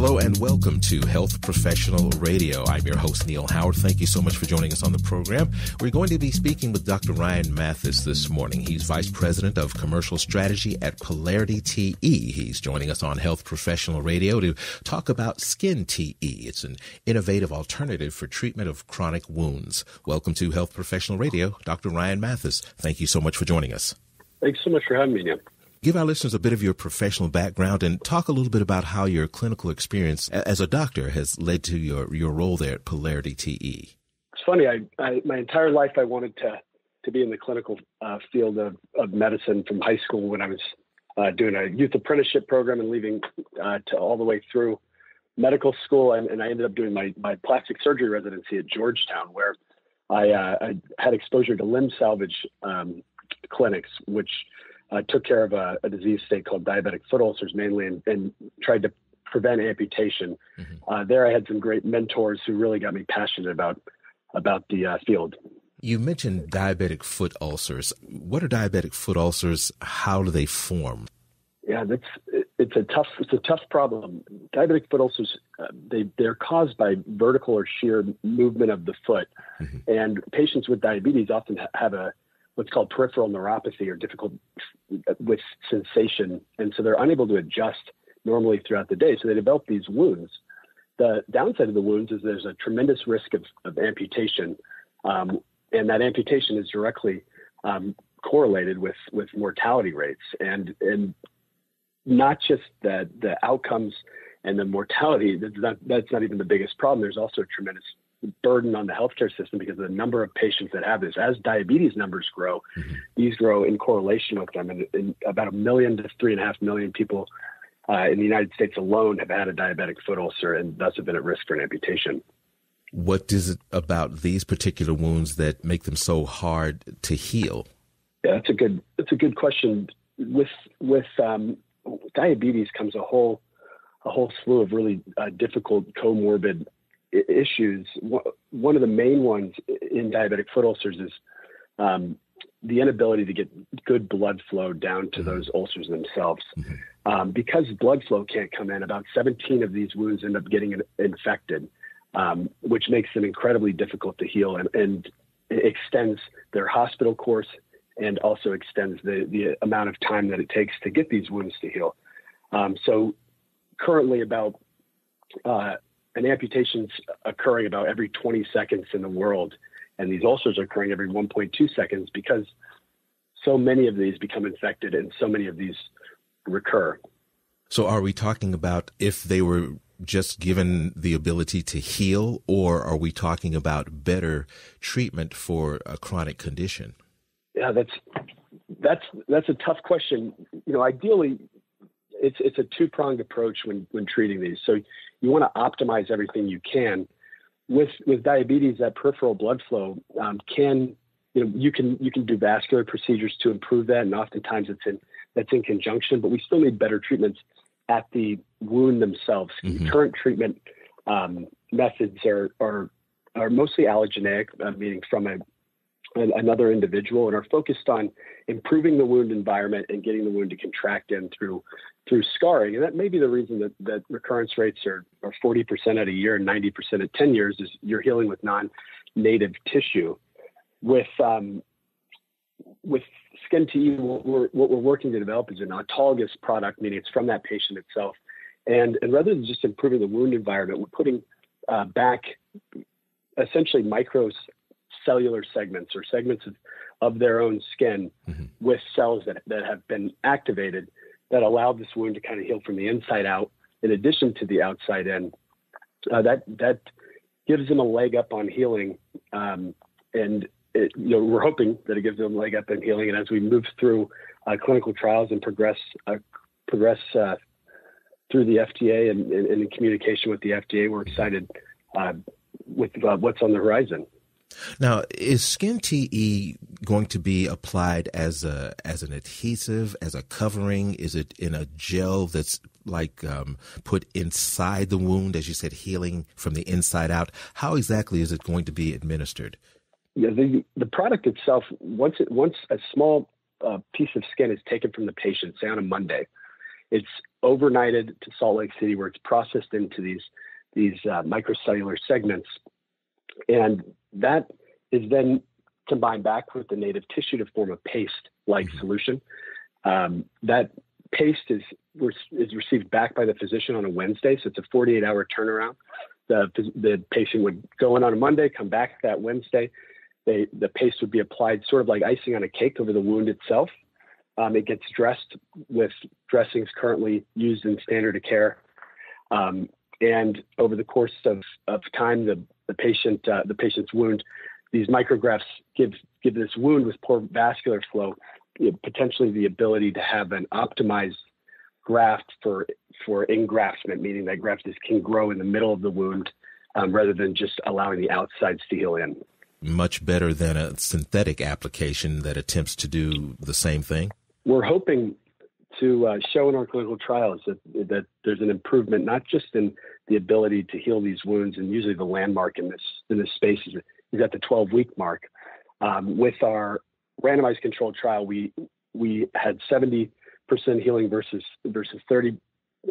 Hello and welcome to Health Professional Radio. I'm your host, Neil Howard. Thank you so much for joining us on the program. We're going to be speaking with Dr. Ryan Mathis this morning. He's Vice President of Commercial Strategy at Polarity TE. He's joining us on Health Professional Radio to talk about Skin TE. It's an innovative alternative for treatment of chronic wounds. Welcome to Health Professional Radio, Dr. Ryan Mathis. Thank you so much for joining us. Thanks so much for having me, Neil. Give our listeners a bit of your professional background and talk a little bit about how your clinical experience as a doctor has led to your, your role there at Polarity TE. It's funny. I, I my entire life I wanted to to be in the clinical uh, field of, of medicine from high school when I was uh, doing a youth apprenticeship program and leaving uh, to all the way through medical school. And, and, I ended up doing my, my plastic surgery residency at Georgetown, where I, uh, I had exposure to limb salvage um, clinics, which uh, took care of a, a, disease state called diabetic foot ulcers mainly and, and tried to prevent amputation. Mm-hmm. Uh, there, I had some great mentors who really got me passionate about about the uh, field. You mentioned diabetic foot ulcers. What are diabetic foot ulcers? How do they form? Yeah, that's it's a tough it's a tough problem. Diabetic foot ulcers uh, they they're caused by vertical or shear movement of the foot, mm-hmm. and patients with diabetes often have a what's called peripheral neuropathy or difficult with sensation. And so they're unable to adjust normally throughout the day. So they develop these wounds. The downside of the wounds is there's a tremendous risk of, of amputation. Um, and that amputation is directly um, correlated with, with mortality rates. And, and not just that the outcomes and the mortality, that's not, that's not even the biggest problem. There's also a tremendous burden on the healthcare system because of the number of patients that have this. As diabetes numbers grow, mm-hmm. these grow in correlation with them. And, and, about a million to three and a half million people uh, in the United States alone have had a diabetic foot ulcer and thus have been at risk for an amputation. What is it about these particular wounds that make them so hard to heal? Yeah, that's a good that's a good question. With with um, diabetes comes a whole a whole slew of really uh, difficult comorbid issues. One of the main ones in diabetic foot ulcers is um, the inability to get good blood flow down to mm-hmm. those ulcers themselves. Mm-hmm. Um, because blood flow can't come in, about 17 of these wounds end up getting infected, um, which makes them incredibly difficult to heal and, and extends their hospital course and also extends the, the amount of time that it takes to get these wounds to heal. Um, so currently about uh, an amputation's occurring about every 20 seconds in the world, and these ulcers are occurring every 1.2 seconds because so many of these become infected and so many of these recur. So, are we talking about if they were just given the ability to heal, or are we talking about better treatment for a chronic condition? Yeah, that's that's that's a tough question. You know, ideally, it's it's a two pronged approach when when treating these. So you want to optimize everything you can. With with diabetes, that peripheral blood flow um, can you know you can you can do vascular procedures to improve that, and oftentimes it's in that's in conjunction. But we still need better treatments at the wound themselves. Mm-hmm. Current treatment um, methods are are are mostly allogeneic, uh, meaning from a another individual and are focused on improving the wound environment and getting the wound to contract in through through scarring. And that may be the reason that, that recurrence rates are, are 40% at a year and 90% at 10 years is you're healing with non-native tissue. With um, with Skin TE, what we're, what we're working to develop is an autologous product, meaning it's from that patient itself. And, and rather than just improving the wound environment, we're putting uh, back essentially micro cellular segments or segments of, of their own skin mm-hmm. with cells that, that have been activated that allow this wound to kind of heal from the inside out in addition to the outside in. Uh, that that gives them a leg up on healing, um, and it, you know we're hoping that it gives them a leg up in healing. And as we move through uh, clinical trials and progress uh, progress uh, through the FDA and, and, and, in communication with the FDA, we're excited uh, with uh, what's on the horizon. Now, is Skin TE going to be applied as a as an adhesive, as a covering? Is it in a gel that's like um, put inside the wound, as you said, healing from the inside out? How exactly is it going to be administered? Yeah, the the product itself once it once a small uh, piece of skin is taken from the patient, say on a Monday, It's overnighted to Salt Lake City, where it's processed into these these uh, microcellular segments, and that is then combined back with the native tissue to form a paste-like mm-hmm. solution. Um, that paste is is received back by the physician on a Wednesday, so it's a 48-hour turnaround. The the patient would go in on a Monday, come back that Wednesday. They, the paste would be applied sort of like icing on a cake over the wound itself. Um, it gets dressed with dressings currently used in standard of care. Um, and over the course of, of time, the, the patient uh, the patient's wound, these micrografts give give this wound with poor vascular flow you know, potentially the ability to have an optimized graft for for engraftment, meaning that graft can grow in the middle of the wound um, rather than just allowing the outsides to heal in. Much better than a synthetic application that attempts to do the same thing. We're hoping to uh, show in our clinical trials that, that there's an improvement not just in the ability to heal these wounds, and usually the landmark in this in this space is, is at the 12 week mark. Um, with our randomized controlled trial, we we had 70% healing versus versus 30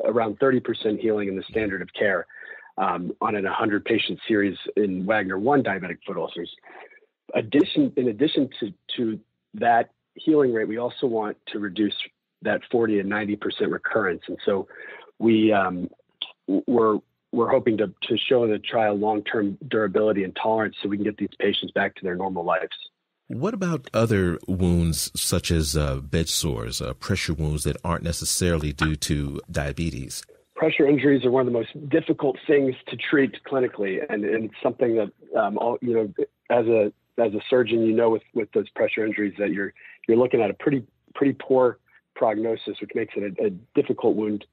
around 30% healing in the standard of care um, on an 100 patient series in Wagner 1 diabetic foot ulcers. Addition, in addition to, to that healing rate, we also want to reduce that 40 and 90% recurrence. And so we, um, we're, we're hoping to, to show the trial long term durability and tolerance so we can get these patients back to their normal lives. What about other wounds such as uh, bed sores, uh, pressure wounds that aren't necessarily due to diabetes? Pressure injuries are one of the most difficult things to treat clinically, and, and it's something that um, all, you know, as a as a surgeon, you know, with, with those pressure injuries that you're you're looking at a pretty pretty poor prognosis, which makes it a, a difficult wound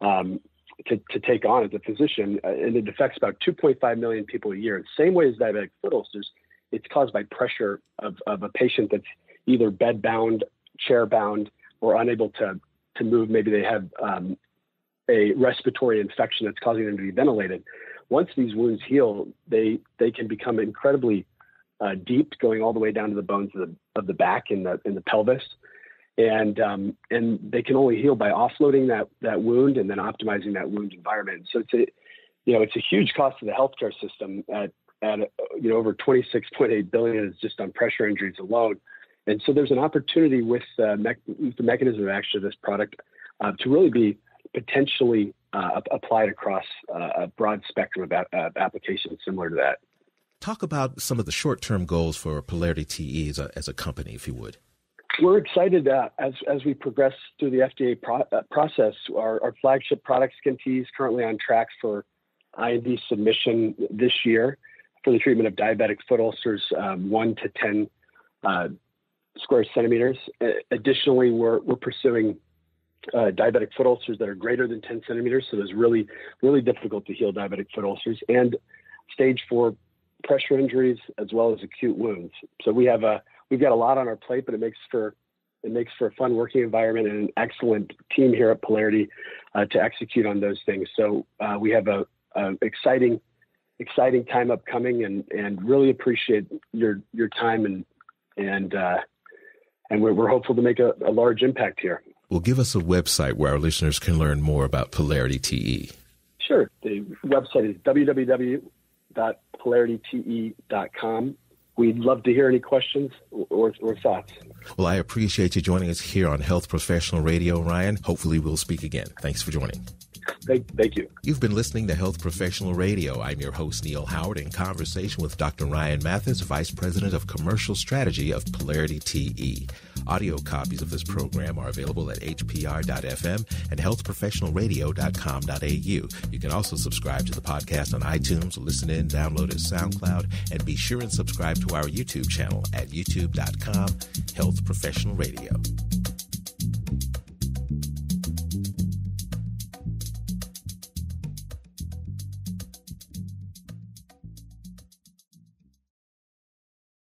um, to, to take on as a physician, uh, and it affects about 2.5 million people a year. Same way as diabetic foot ulcers, it's caused by pressure of, of a patient that's either bed bound, chair bound, or unable to, to move. Maybe they have um, a respiratory infection that's causing them to be ventilated. Once these wounds heal, they, they can become incredibly uh, deep, going all the way down to the bones of the, of the back and the, in the pelvis. And, um, and they can only heal by offloading that, that wound and then optimizing that wound environment. So it's a, you know, it's a huge cost to the healthcare system at at you know over 26.8 billion is just on pressure injuries alone. And so there's an opportunity with, uh, me- with the mechanism of action of this product uh, to really be potentially uh, applied across uh, a broad spectrum of a- applications similar to that. Talk about some of the short-term goals for Polarity TE as a, as a company, if you would. We're excited uh, as as we progress through the FDA pro- uh, process. Our, our flagship product, Skin TE, is currently on track for IND submission this year for the treatment of diabetic foot ulcers, um, one to 10 uh, square centimeters. Additionally, we're, we're pursuing uh, diabetic foot ulcers that are greater than 10 centimeters. So there's really, really difficult to heal diabetic foot ulcers and stage four pressure injuries as well as acute wounds. So we have a, we've got a lot on our plate, but it makes for, it makes for a fun working environment and an excellent team here at Polarity uh, to execute on those things. So uh, we have a, a exciting exciting time upcoming, and and really appreciate your your time and and uh, and we're, we're hopeful to make a, a large impact here. Well, give us a website where our listeners can learn more about Polarity TE. Sure. The website is www.polarityte.com. We'd love to hear any questions or, or, thoughts. Well, I appreciate you joining us here on Health Professional Radio, Ryan. Hopefully, we'll speak again. Thanks for joining. Thank, thank you. You've been listening to Health Professional Radio. I'm your host, Neil Howard, in conversation with Dr. Ryan Mathis, Vice President of Commercial Strategy of Polarity TE. Audio copies of this program are available at hpr.fm and healthprofessionalradio.com.au. You can also subscribe to the podcast on iTunes, listen in, download it SoundCloud, and be sure and subscribe to our YouTube channel at youtube.com Health Professional Radio.